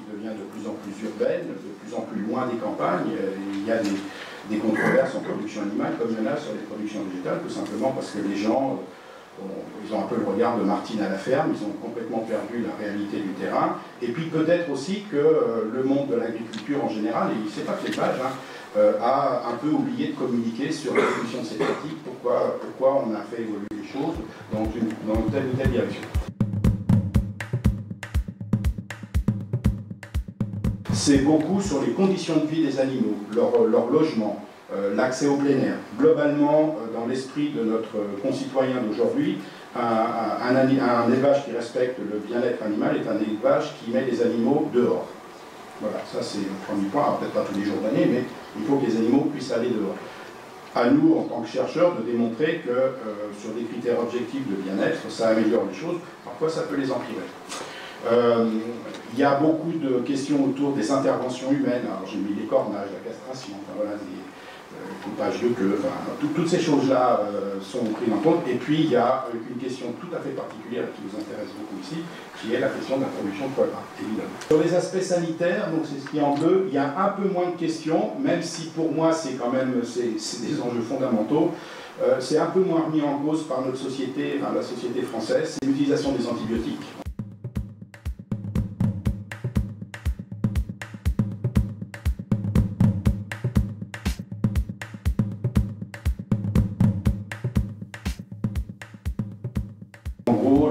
qui devient de plus en plus urbaine, de plus en plus loin des campagnes. Il y a des, des controverses en production animale comme il y en a sur les productions végétales, tout simplement parce que les gens, euh, ils ont un peu le regard de Martine à la ferme, ils ont complètement perdu la réalité du terrain. Et puis peut-être aussi que euh, le monde de l'agriculture en général, et c'est pas fait page, hein, euh, a un peu oublié de communiquer sur l'évolution de ces pratiques, pourquoi, pourquoi on a fait évoluer les choses dans, une, dans telle ou telle direction. C'est beaucoup sur les conditions de vie des animaux, leur, logement, euh, l'accès au plein air. Globalement, euh, dans l'esprit de notre concitoyen d'aujourd'hui, un, élevage qui respecte le bien-être animal est un élevage qui met les animaux dehors. Voilà, ça c'est le premier point, peut-être pas tous les jours d'année, mais il faut que les animaux puissent aller dehors. À nous, en tant que chercheurs, de démontrer que euh, sur des critères objectifs de bien-être, ça améliore les choses, parfois ça peut les empirer. Il y a beaucoup de questions autour des interventions humaines. Alors j'ai mis les cornages, la castration, enfin, voilà, coupage de queue, toutes ces choses-là euh, sont prises en compte. Et puis il y a une question tout à fait particulière qui nous intéresse beaucoup ici, qui est la question de la production de foie évidemment. Sur les aspects sanitaires, donc c'est ce qui est en bleu, il y a un peu moins de questions, même si pour moi c'est quand même c'est des enjeux fondamentaux. Euh, c'est un peu moins remis en cause par notre société, enfin, la société française, c'est l'utilisation des antibiotiques.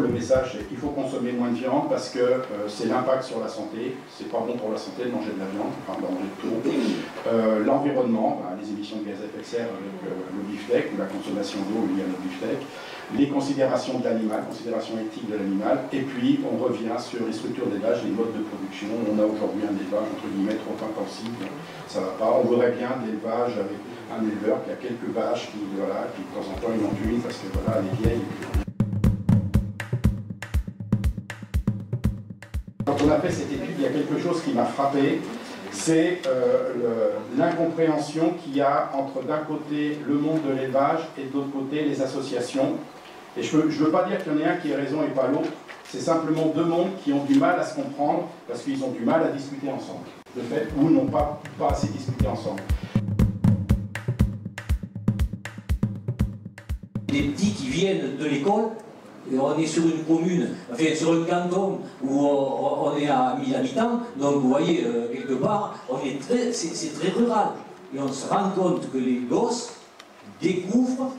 Le message c'est qu'il faut consommer moins de viande parce que euh, c'est l'impact sur la santé. C'est pas bon pour la santé de manger de la viande, enfin de manger de. Euh, l'environnement, bah, les émissions de gaz à effet de serre avec euh, le beefsteak ou la consommation d'eau liée à le beefsteak. Les considérations de l'animal, considérations éthiques de l'animal. Et puis on revient sur les structures d'élevage, les modes de production. On a aujourd'hui un élevage entre guillemets trop intensif. Ça va pas. On voudrait bien l'élevage avec un éleveur qui a quelques vaches qui, voilà, qui de temps en temps il en tue parce que voilà, elle est vieille. On a fait cette étude, il y a quelque chose qui m'a frappé, c'est euh, l'incompréhension qu'il y a entre d'un côté le monde de l'élevage et de l'autre côté les associations. Et je ne veux, pas dire qu'il y en ait un qui a raison et pas l'autre, c'est simplement deux mondes qui ont du mal à se comprendre parce qu'ils ont du mal à discuter ensemble, de fait, ou n'ont pas, pas assez discuté ensemble. Les petits qui viennent de l'école on est sur une commune, enfin sur un canton où on, est à 1000 habitants, donc vous voyez, euh, quelque part, c'est très rural. Et on se rend compte que les gosses découvrent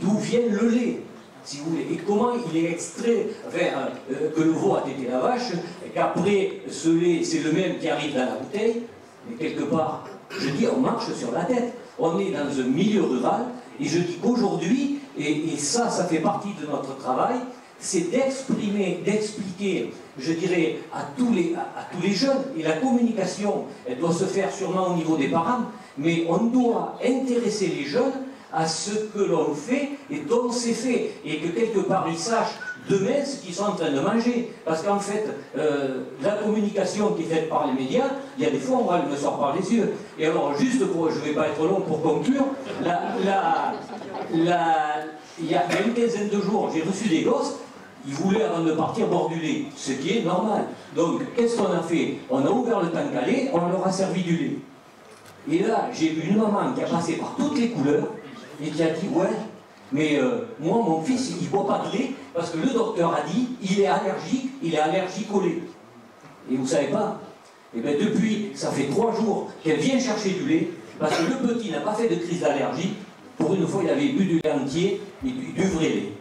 d'où vient le lait, si vous voulez, et comment il est extrait, euh, que le veau a été la vache, et qu'après, ce lait, c'est le même qui arrive dans la bouteille, mais quelque part, je dis, on marche sur la tête. On est dans un milieu rural, et je dis qu'aujourd'hui, et, ça, ça fait partie de notre travail, c'est d'exprimer, d'expliquer, je dirais, à tous, les, à, tous les jeunes, et la communication, elle doit se faire sûrement au niveau des parents, mais on doit intéresser les jeunes à ce que l'on fait et dont c'est fait, et que quelque part ils sachent demain ce qu'ils sont en train de manger. Parce qu'en fait, euh, la communication qui est faite par les médias, il y a des fois on le sort par les yeux. Et alors, juste pour, je ne vais pas être long pour conclure, la, la, il y a une quinzaine de jours, j'ai reçu des gosses, ils voulaient avant de partir boire du lait, ce qui est normal. Donc, qu'est-ce qu'on a fait? On a ouvert le tank à on leur a servi du lait. Et là, j'ai vu une maman qui a passé par toutes les couleurs et qui a dit Ouais, mais euh, moi, mon fils, il ne boit pas de lait parce que le docteur a dit il est allergique, il est allergique au lait. Et vous ne savez pas Et eh bien, depuis, ça fait trois jours qu'elle vient chercher du lait parce que le petit n'a pas fait de crise d'allergie pour une fois, il avait bu du lait entier et du, vrai lait.